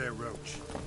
There, Roach.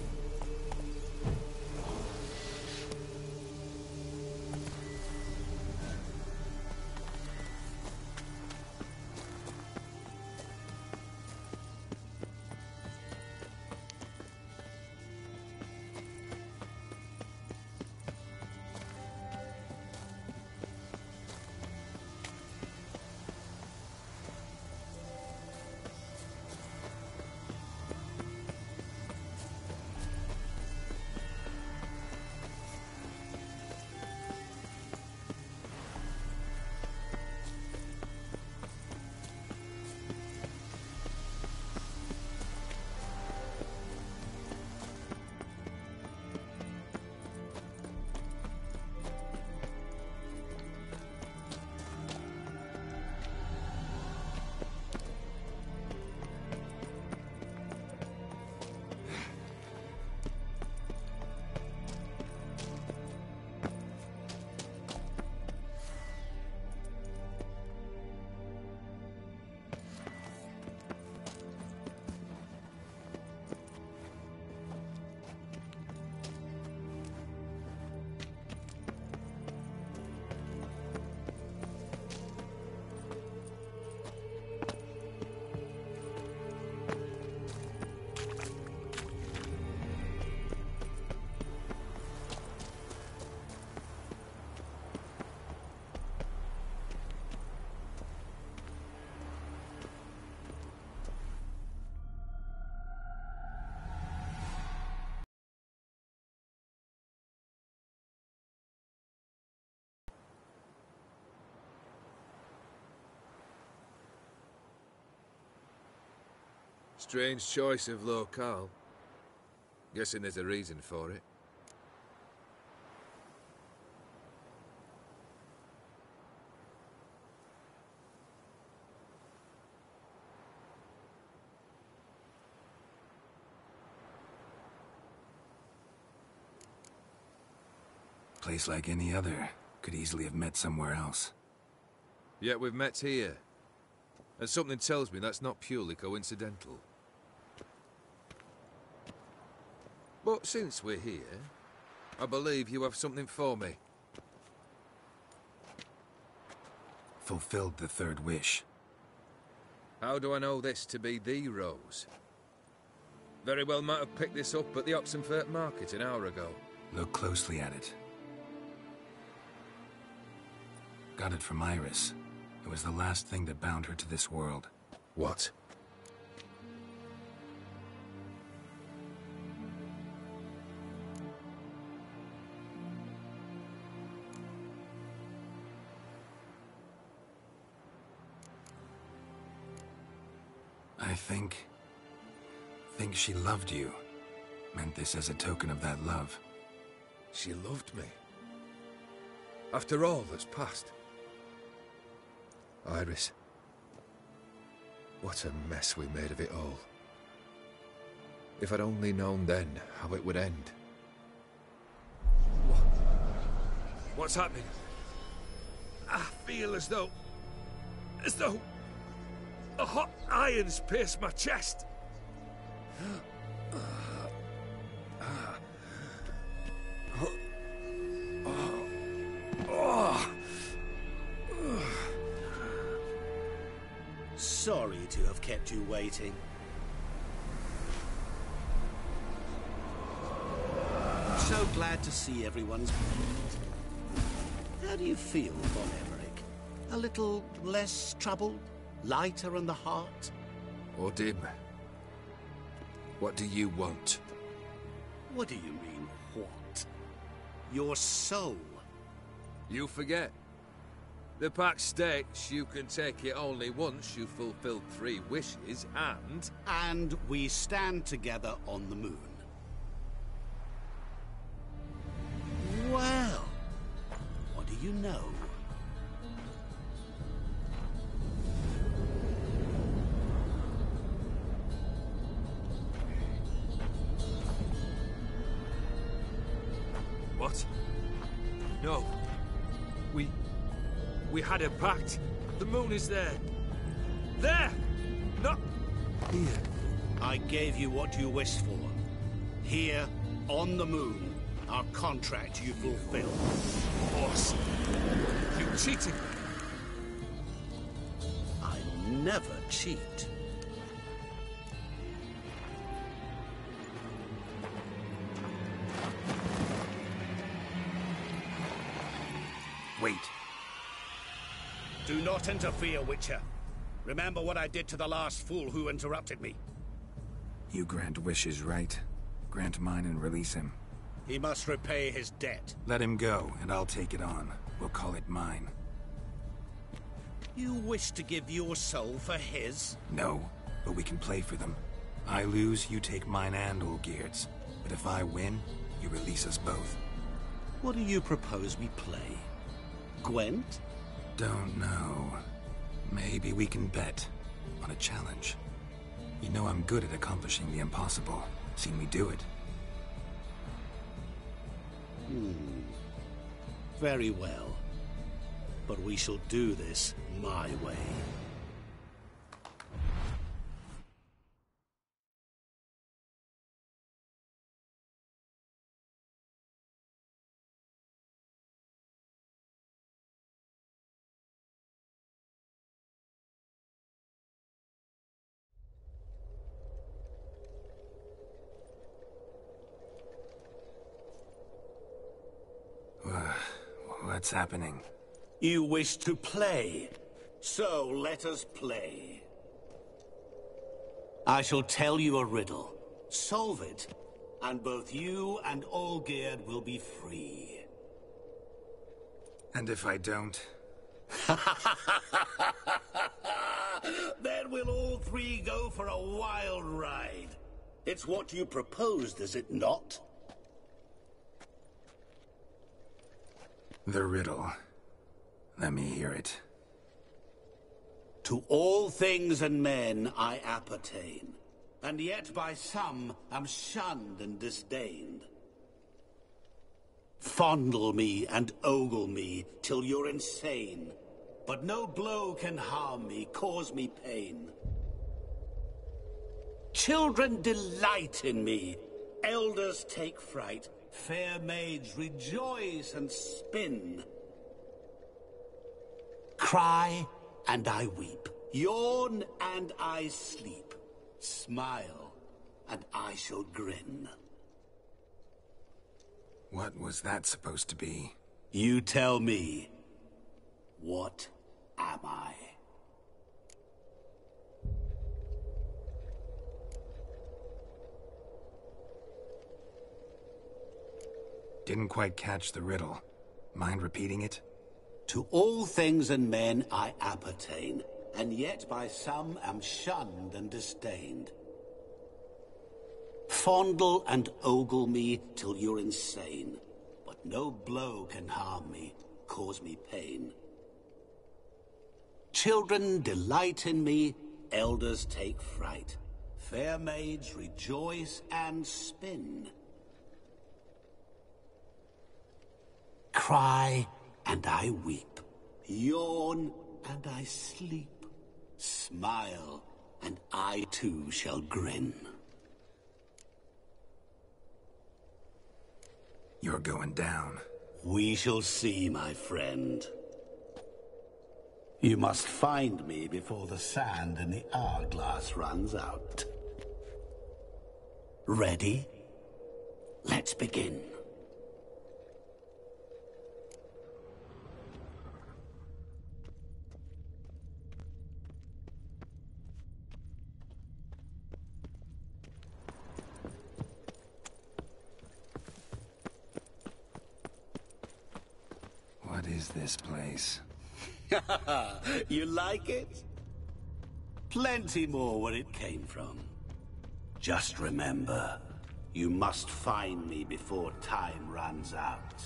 Strange choice of locale. Guessing there's a reason for it. Place like any other. Could easily have met somewhere else. Yet we've met here. And something tells me that's not purely coincidental. But since we're here, I believe you have something for me. Fulfilled the third wish. How do I know this to be the rose? Very well might have picked this up at the Oxenfurt market an hour ago. Look closely at it. Got it from Iris. It was the last thing that bound her to this world. What? Think... think she loved you. Meant this as a token of that love. She loved me. After all that's passed. Iris. What a mess we made of it all. If I'd only known then how it would end. What? What's happening? I feel as though... as though... a hot iron's pierced my chest. Sorry to have kept you waiting. So glad to see everyone's How do you feel, Von Everec? A little less troubled? Lighter in the heart? O'Dim. What do you want? What do you mean, what? Your soul. You forget. The pact states you can take it only once you've fulfilled three wishes, and... And we stand together on the moon. Well, what do you know? Had a pact. The moon is there. There! Not... here. I gave you what you wished for. Here, on the moon, our contract you fulfilled. Boss, you cheated me. I never cheat. Not interfere, Witcher. Remember what I did to the last fool who interrupted me. You grant wishes, right? Grant mine and release him. He must repay his debt. Let him go, and I'll take it on. We'll call it mine. You wish to give your soul for his? No, but we can play for them. I lose, you take mine and Olgierd's. But if I win, you release us both. What do you propose we play? Gwent? Don't know. Maybe we can bet on a challenge. You know I'm good at accomplishing the impossible. Seen me do it. Hmm. Very well. But we shall do this my way. What's happening? You wish to play. So let us play. I shall tell you a riddle. Solve it, and both you and Olgierd will be free. And if I don't? Then we'll all three go for a wild ride. It's what you proposed, is it not? The riddle. Let me hear it. To all things and men I appertain, and yet by some am shunned and disdained. Fondle me and ogle me till you're insane, but no blow can harm me, cause me pain. Children delight in me, elders take fright, fair maids rejoice and spin. Cry and I weep, yawn and I sleep, smile and I shall grin. What was that supposed to be? You tell me, what am I? Didn't quite catch the riddle. Mind repeating it? To all things and men I appertain, and yet by some am shunned and disdained. Fondle and ogle me till you're insane, but no blow can harm me, cause me pain. Children delight in me, elders take fright. Fair maids rejoice and spin. Cry and I weep, yawn and I sleep, smile and I too shall grin. You're going down. We shall see, my friend. You must find me before the sand in the hourglass runs out. Ready? Let's begin. What is this place? you like it? Plenty more where it came from. Just remember, you must find me before time runs out.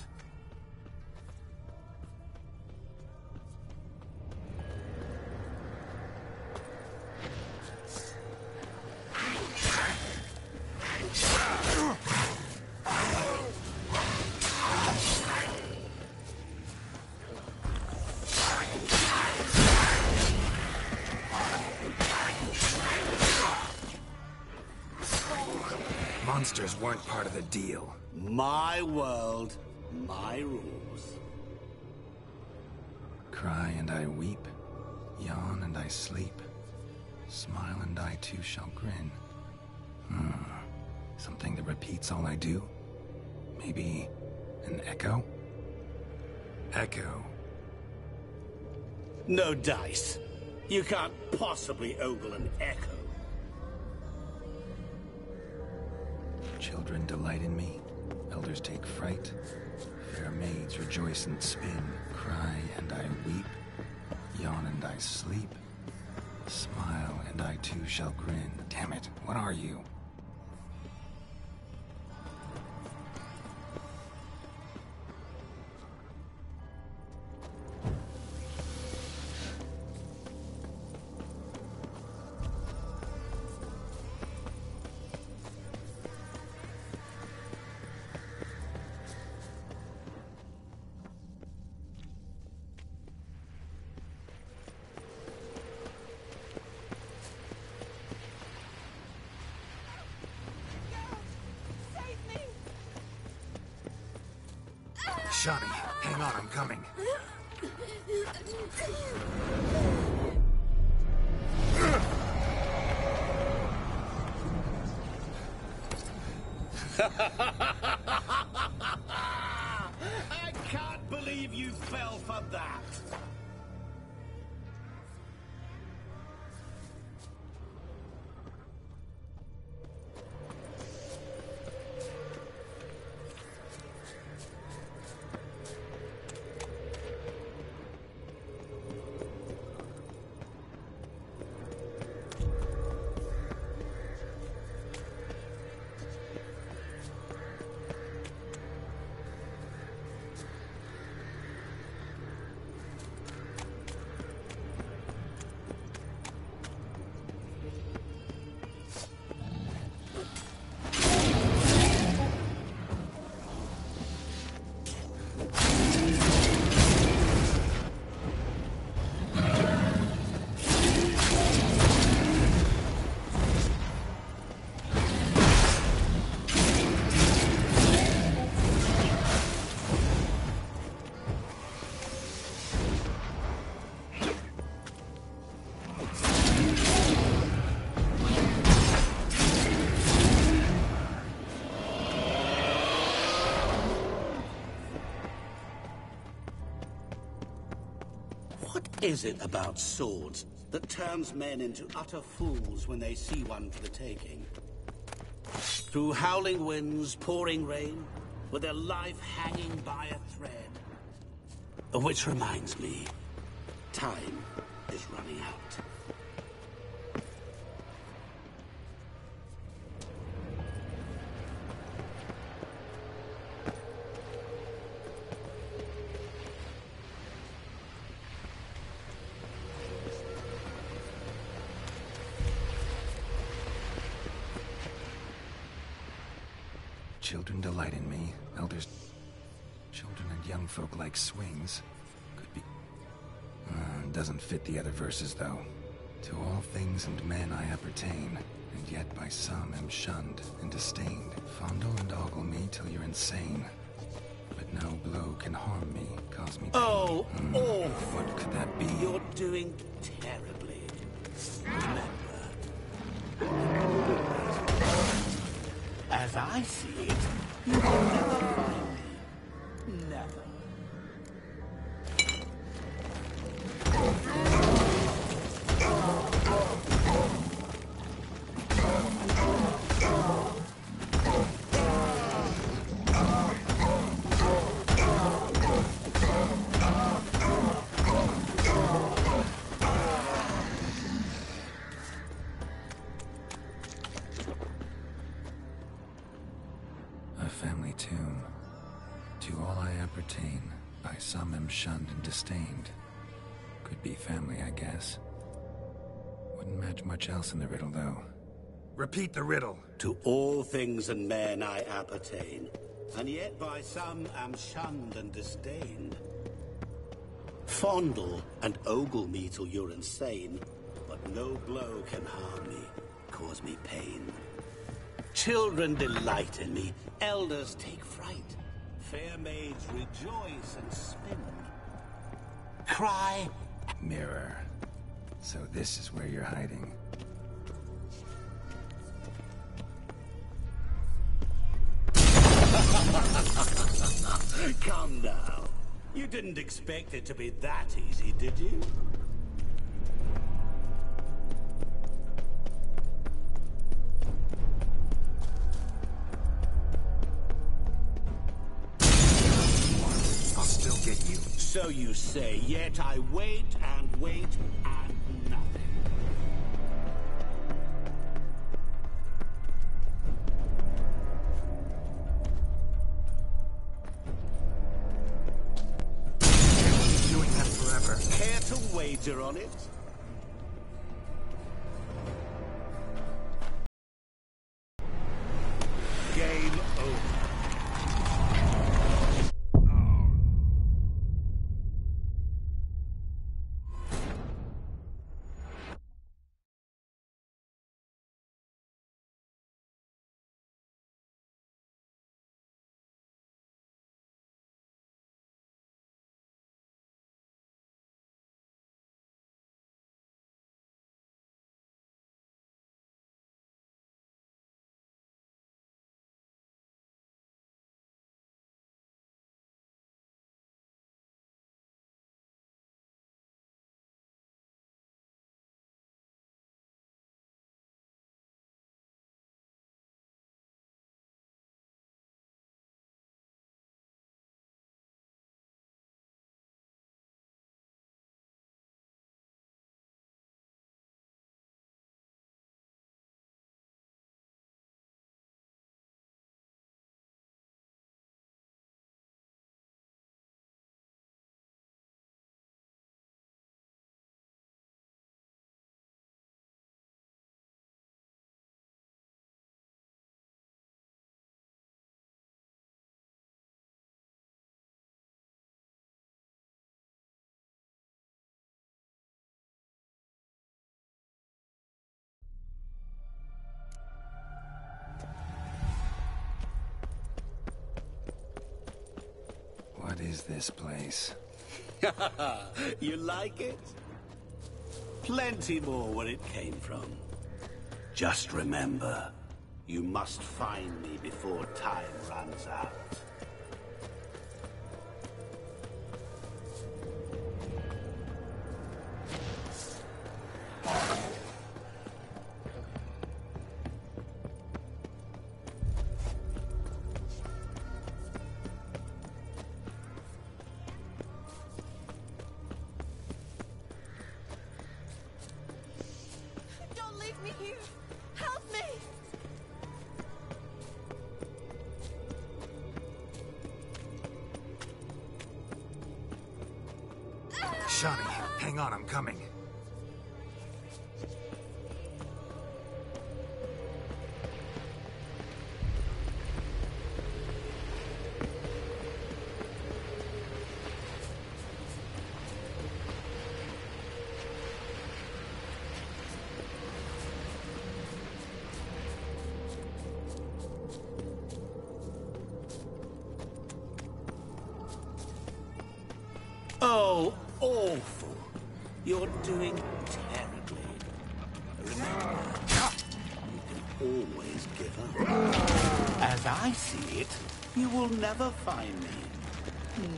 Monsters weren't part of the deal. My world, my rules. Cry and I weep, yawn and I sleep, smile and I too shall grin. Hmm. Something that repeats all I do? Maybe an echo? Echo. No dice. You can't possibly ogle an echo. Children delight in me, elders take fright. Fair maids rejoice and spin, cry and I weep, yawn and I sleep, smile and I too shall grin. Damn it, what are you? Is it about swords that turns men into utter fools when they see one for the taking? Through howling winds, pouring rain, with their life hanging by a thread. Which reminds me, Delight in me, elders... Children and young folk like swings. Could be... Uh, doesn't fit the other verses, though. To all things and men I appertain, and yet by some am shunned and disdained. Fondle and ogle me till you're insane. But no blow can harm me, cause me. Oh, Hmm, awful. What could that be? You're doing terribly. Remember. As I see it, 你好 else in the riddle, though. Repeat the riddle. To all things and men I appertain, and yet by some am shunned and disdained. Fondle and ogle me till you're insane, but no blow can harm me, cause me pain. Children delight in me, elders take fright. Fair maids rejoice and spin. Cry, Mirror. So this is where you're hiding. Come now. You didn't expect it to be that easy, did you? I'll still get you. So you say, yet I wait and wait and to on it? Is this place? you like it? Plenty more where it came from. Just remember, you must find me before time runs out. Never find me.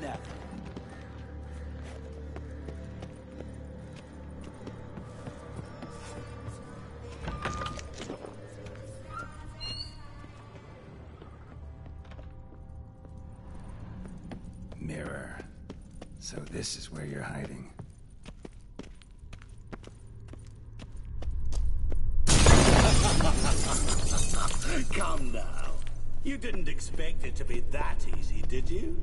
Never. Mirror. So this is where you're hiding. Come now. You didn't expect it to be that easy, did you?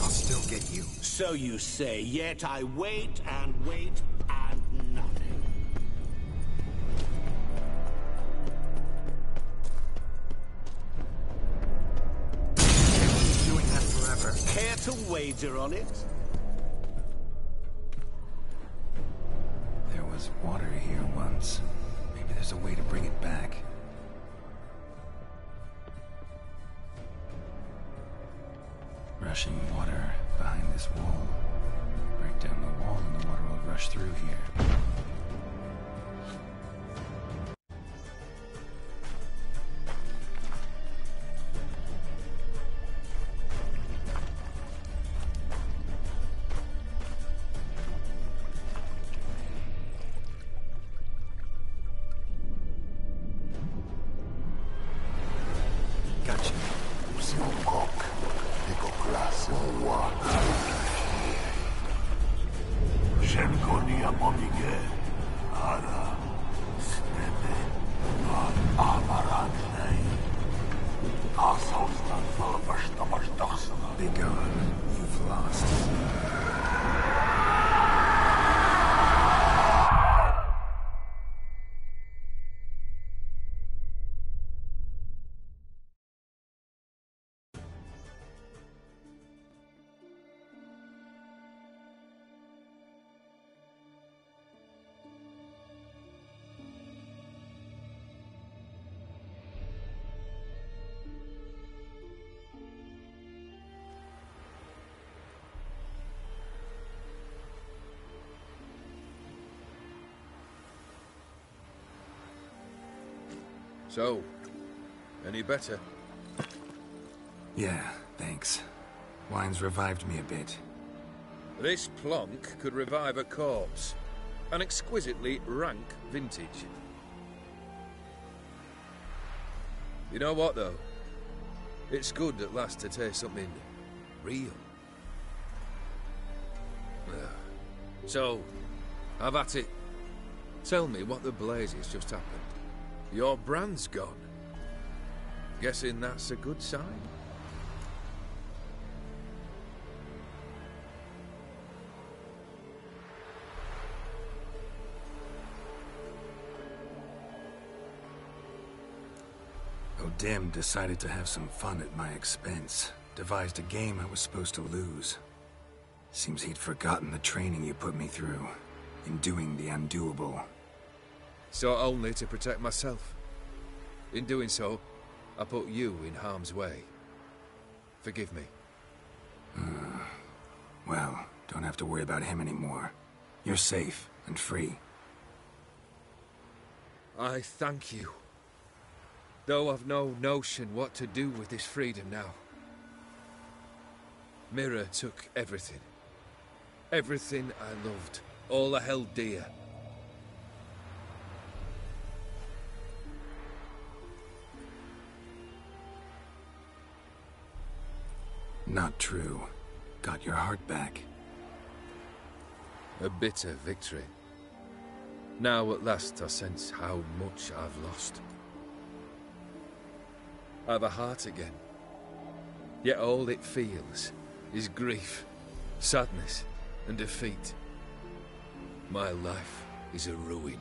I'll still get you. So you say, yet I wait and wait and nothing. Doing that forever. Care Care to wager on it? So, any better? Yeah, thanks. Wine's revived me a bit. This plonk could revive a corpse. An exquisitely rank vintage. You know what, though? It's good at last to taste something real. So, have at it. Tell me what the blazes just happened. Your brand's gone. Guessing that's a good sign? O'Dim decided to have some fun at my expense. Devised a game I was supposed to lose. Seems he'd forgotten the training you put me through. In doing the undoable. So only to protect myself. In doing so, I put you in harm's way. Forgive me. Well, don't have to worry about him anymore. You're safe and free. I thank you. Though I've no notion what to do with this freedom now. Mirror took everything. Everything I loved. All I held dear. Not true. Got your heart back. A bitter victory. Now at last I sense how much I've lost. I've a heart again. Yet all it feels is grief, sadness, and defeat. My life is a ruin.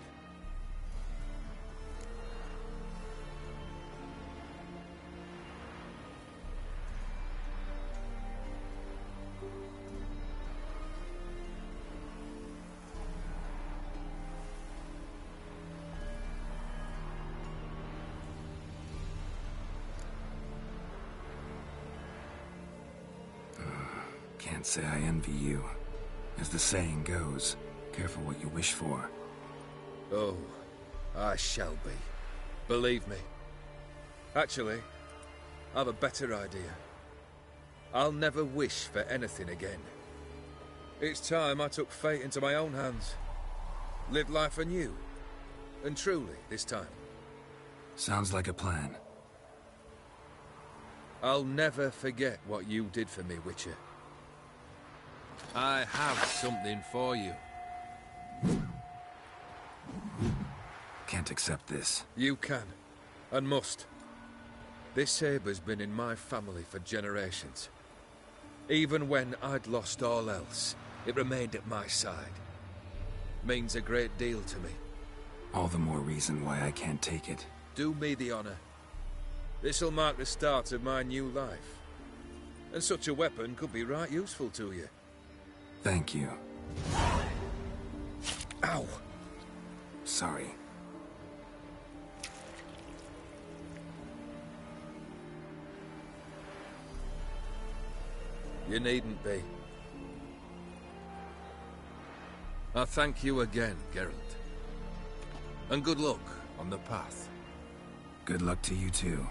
As the saying goes, careful what you wish for. Oh, I shall be. Believe me. Actually, I've a better idea. I'll never wish for anything again. It's time I took fate into my own hands. Lived life anew. And truly, this time. Sounds like a plan. I'll never forget what you did for me, Witcher. I have something for you. Can't accept this. You can, and must. This sabre's been in my family for generations. Even when I'd lost all else, it remained at my side. Means a great deal to me. All the more reason why I can't take it. Do me the honor. This'll mark the start of my new life. And such a weapon could be right useful to you. Thank you. Ow! Sorry. You needn't be. I thank you again, Geralt. And good luck on the path. Good luck to you too.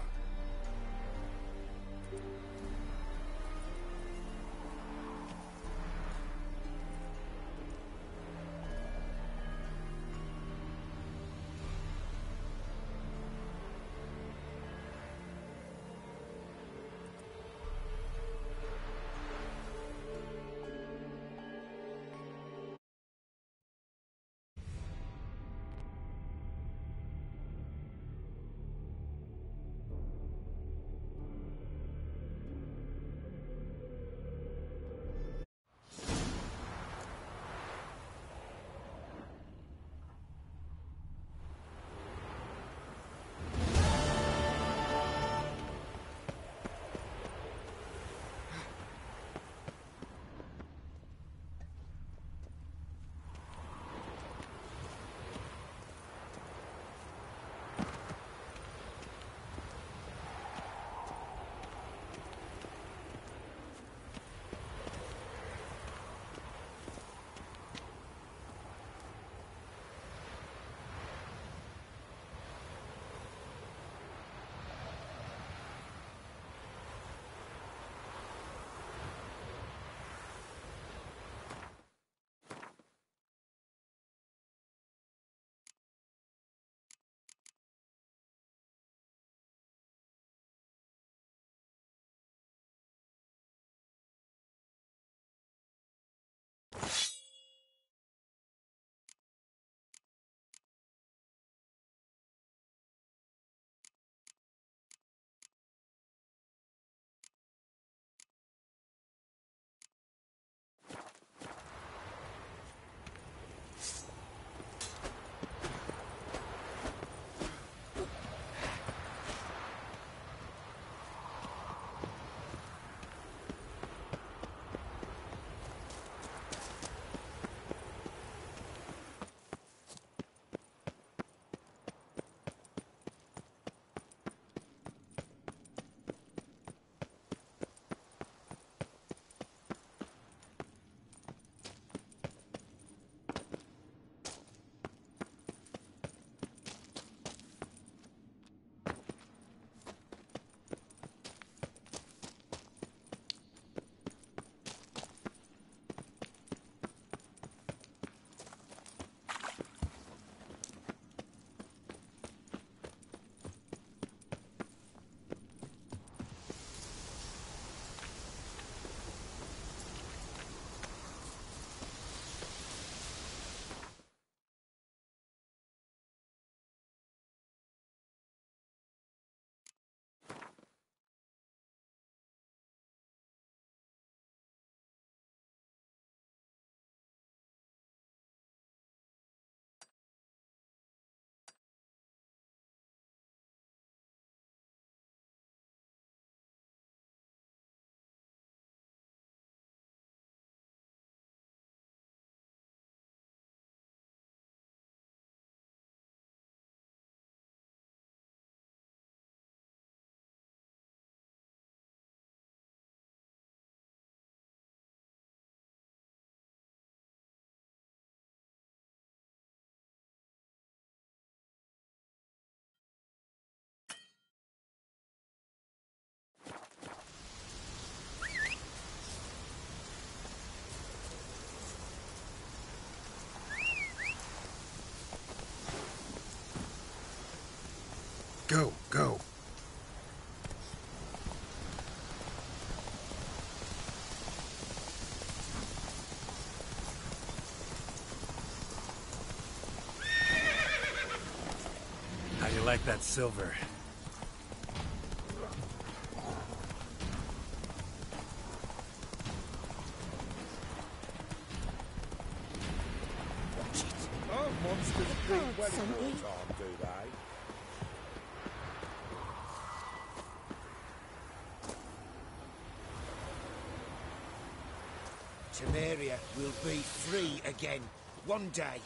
Go, go. How do you like that silver? Oh, monsters drink God, well in Sonny. your time, do they? Temeria will be free again. One day.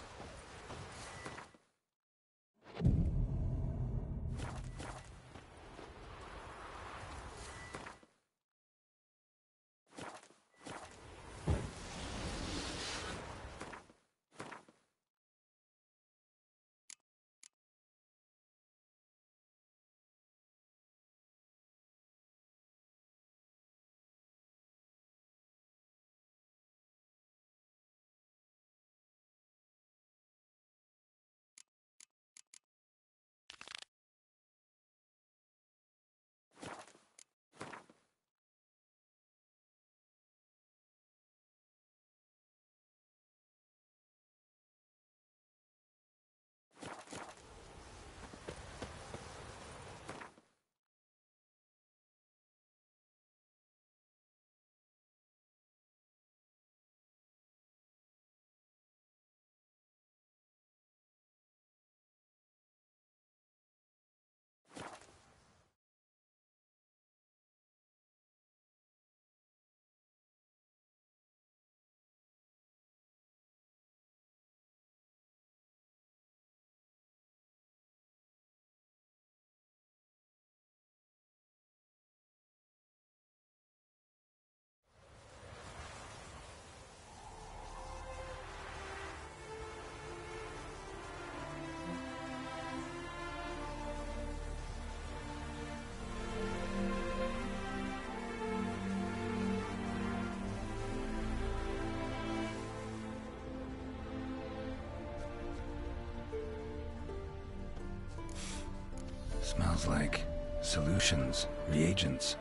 Smells like solutions, reagents.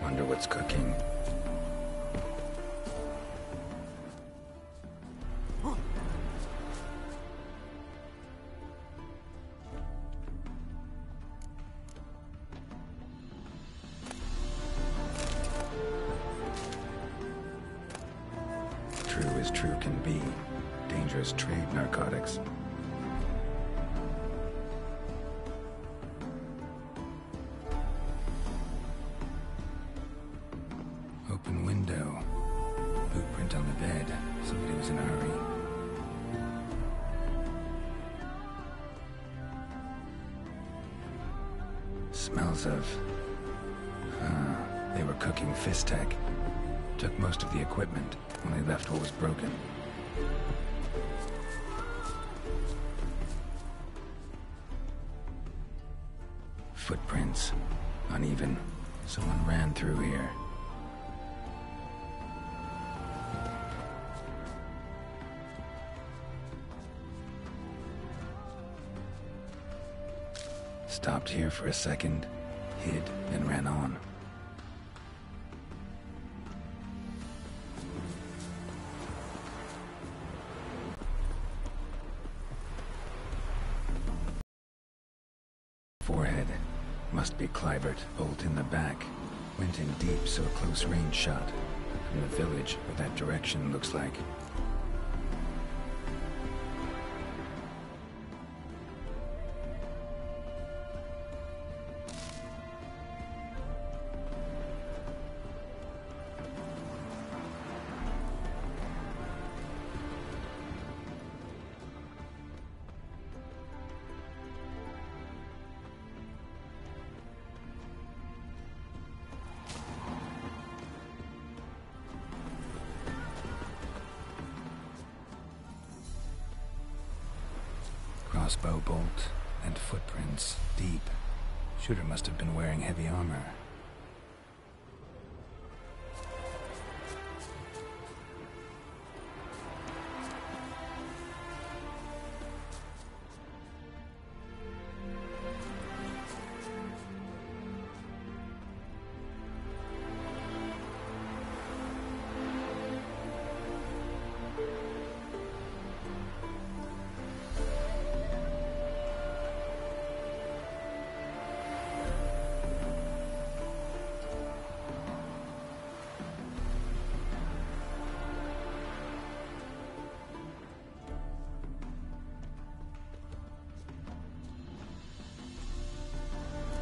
Wonder what's cooking. Open window. Boot print on the bed. Somebody was in a hurry. Smells of... Uh, they were cooking fisstech. Took most of the equipment, only left what was broken. Footprints. Uneven. Someone ran through here. Stopped here for a second, hid, and ran on. Forehead. Must be Clivert, bolt in the back. Went in deep, so close range shot. From the village, or that direction looks like.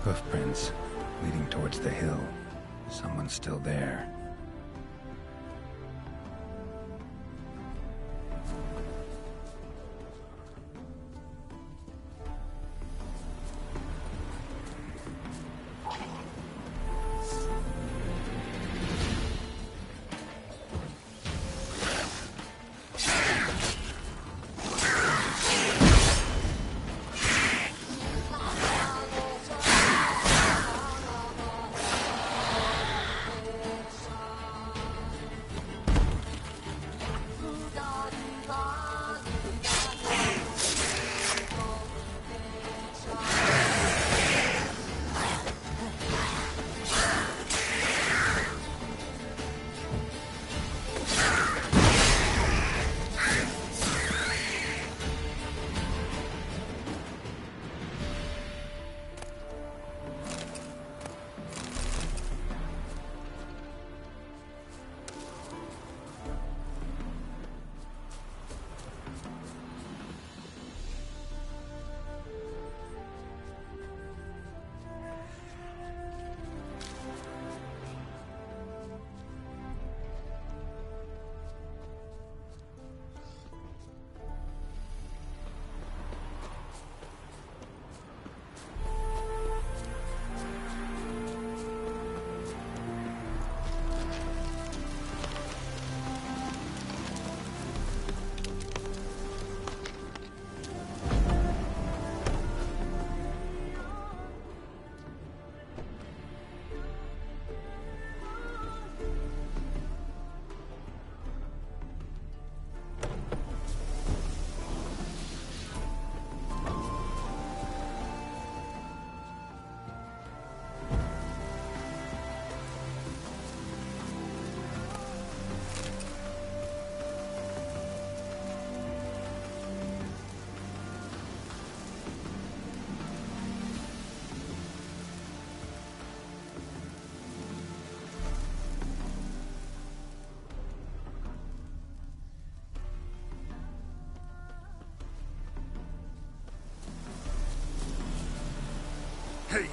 Hoofprints leading towards the hill. Someone's still there.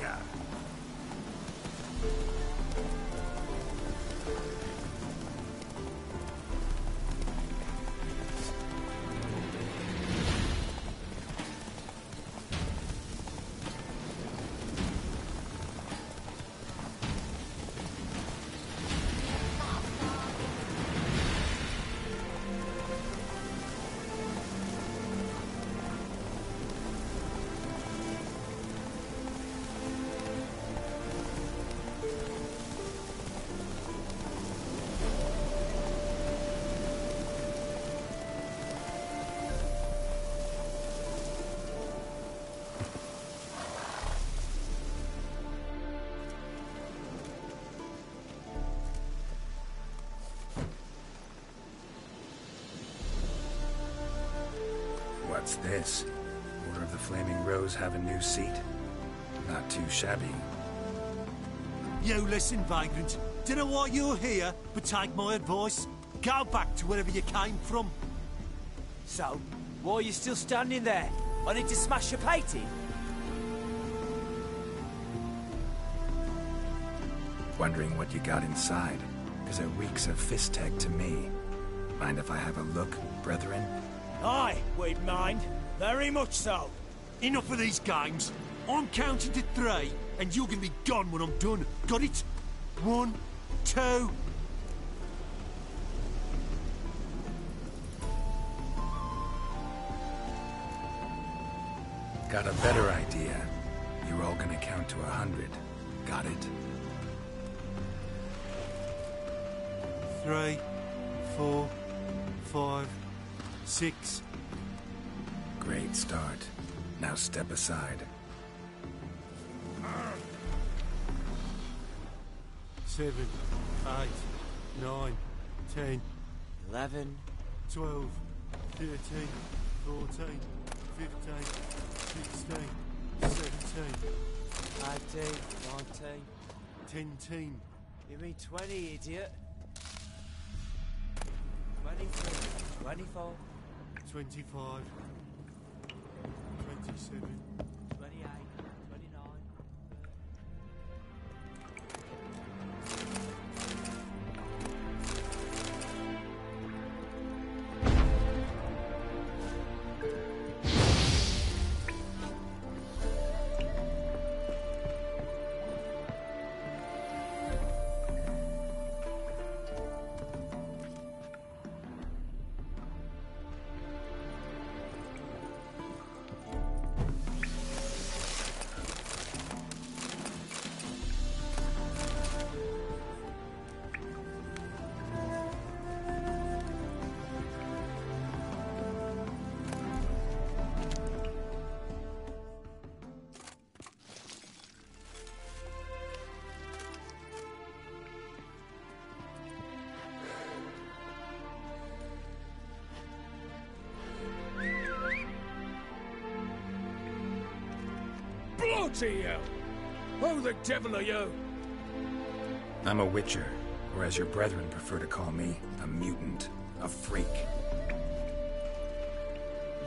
Yeah. What's this? Order of the Flaming Rose have a new seat? Not too shabby. You listen, Vagrant. Don't know why you're here, but take my advice. Go back to wherever you came from. So, why are you still standing there? I need to smash your painting? Wondering what you got inside, because it reeks of fisstech to me. Mind if I have a look, brethren? Aye, we'd mind. Very much so. Enough of these games. I'm counting to three, and you're gonna be gone when I'm done. Got it? One, two. Got a better idea. You're all gonna count to a hundred. Got it? Three, four, five, six. Great start. Now step aside. Seven, eight, nine, ten, Eleven. twelve, thirteen, fourteen, fifteen, sixteen, seventeen, Eighteen. Nineteen. tenteen. You mean twenty, idiot? Twenty-three. Twenty-four. 25, 27, Bloody hell! Who the devil are you? I'm a Witcher, or as your brethren prefer to call me, a mutant. A freak.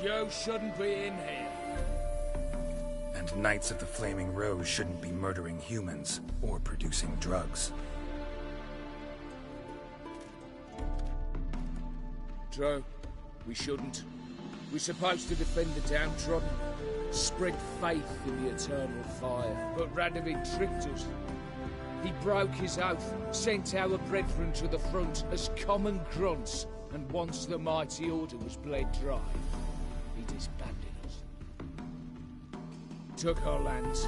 You shouldn't be in here. And Knights of the Flaming Rose shouldn't be murdering humans or producing drugs. True. We shouldn't. We're supposed to defend the downtrodden, spread faith in the eternal fire. But Radovid tricked us. He broke his oath, sent our brethren to the front as common grunts, and once the mighty order was bled dry, he disbanded us. Took our lands,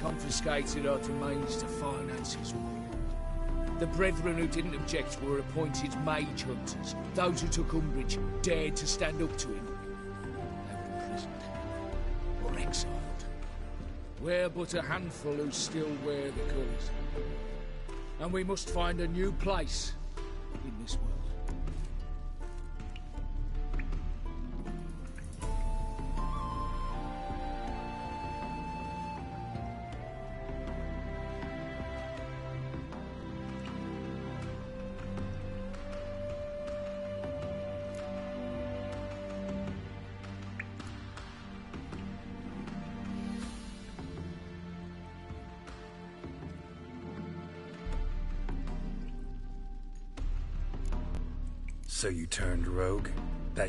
confiscated our domains to finance his war. The brethren who didn't object were appointed mage hunters. Those who took umbrage dared to stand up to him. We're but a handful who still wear the colours. And we must find a new place in this world.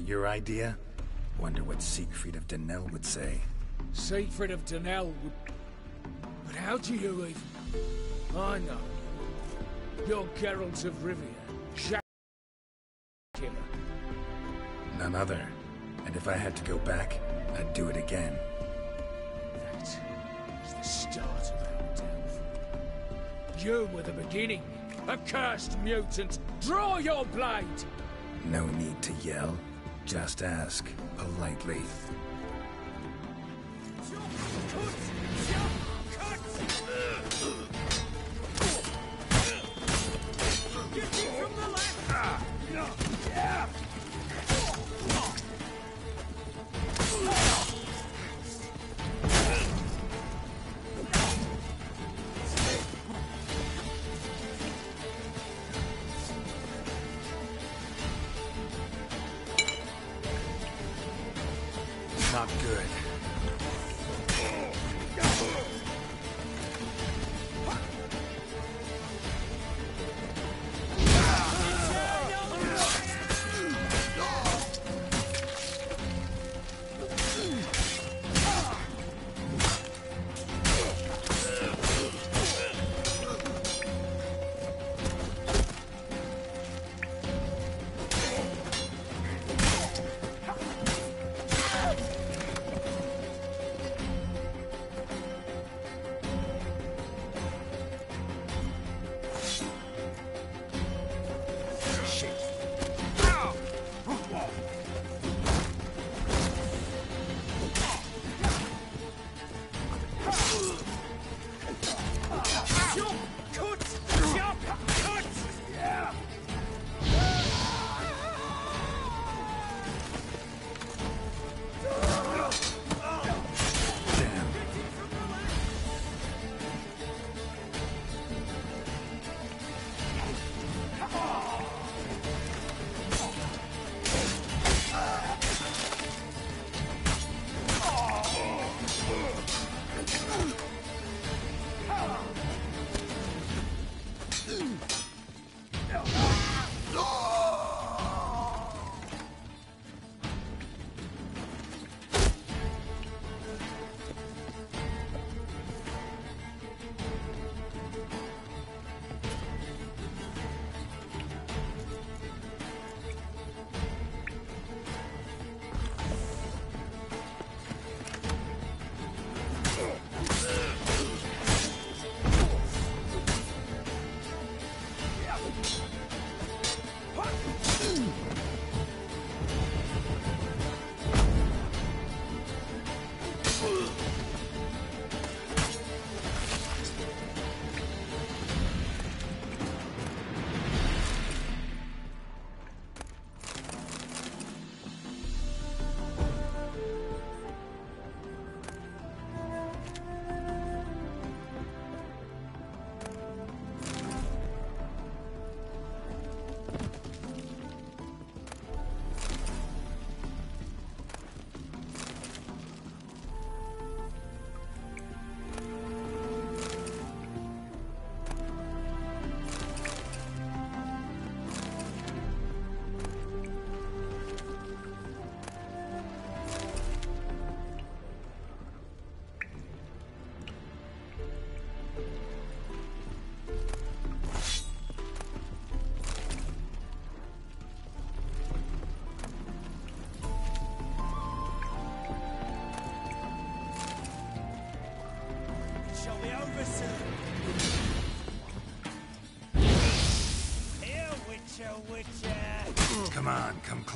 That your idea? Wonder what Siegfried of Denesle would say. Siegfried of Denesle would... But how do you even... I know. You're Geralt of Rivia. Shadow Killer. None other. And if I had to go back, I'd do it again. That was the start of our downfall. You were the beginning. A cursed mutant. Draw your blade! No need to yell. Just ask, politely.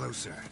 Closer.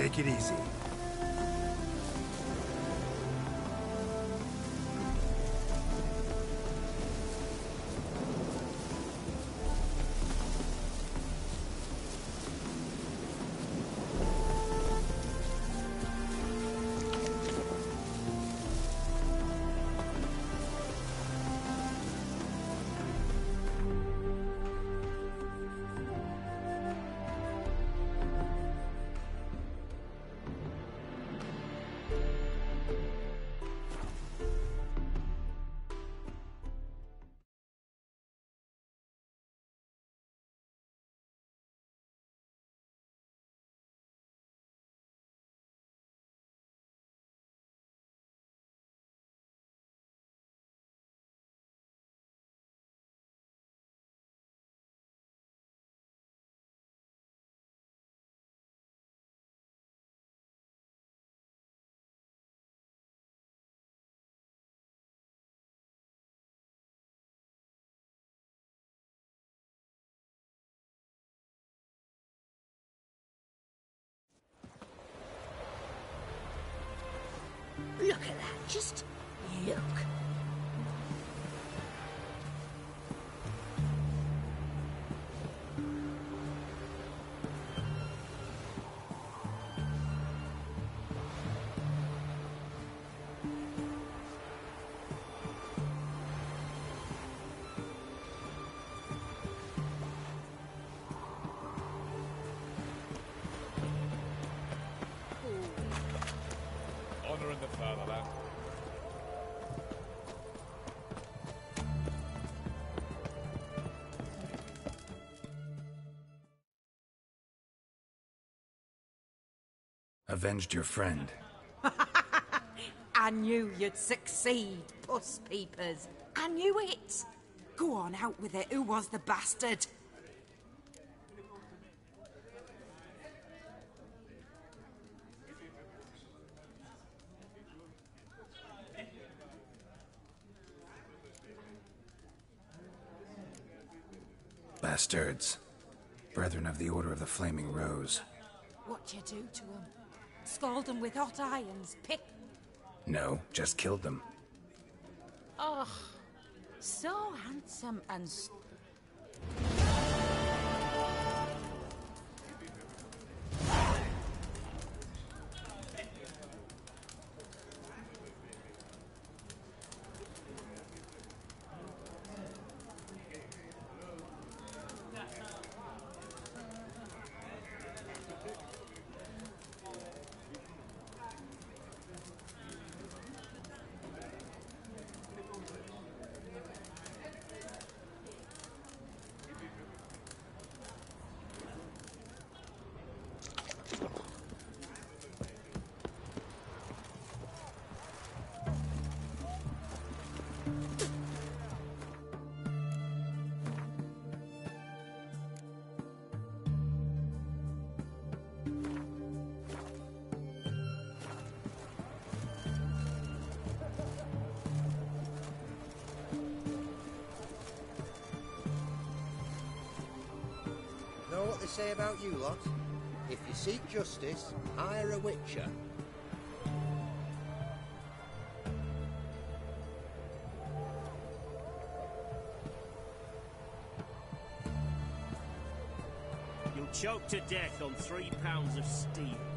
Take it easy. Just look. Avenged your friend. I knew you'd succeed, puss peepers. I knew it. Go on, out with it. Who was the bastard? Bastards. Brethren of the Order of the Flaming Rose. What you do to 'em? Scald 'em with hot irons, pick. No, just killed them. Oh, so handsome and. Say about you lot? If you seek justice, hire a witcher. You'll choke to death on three pounds of steel.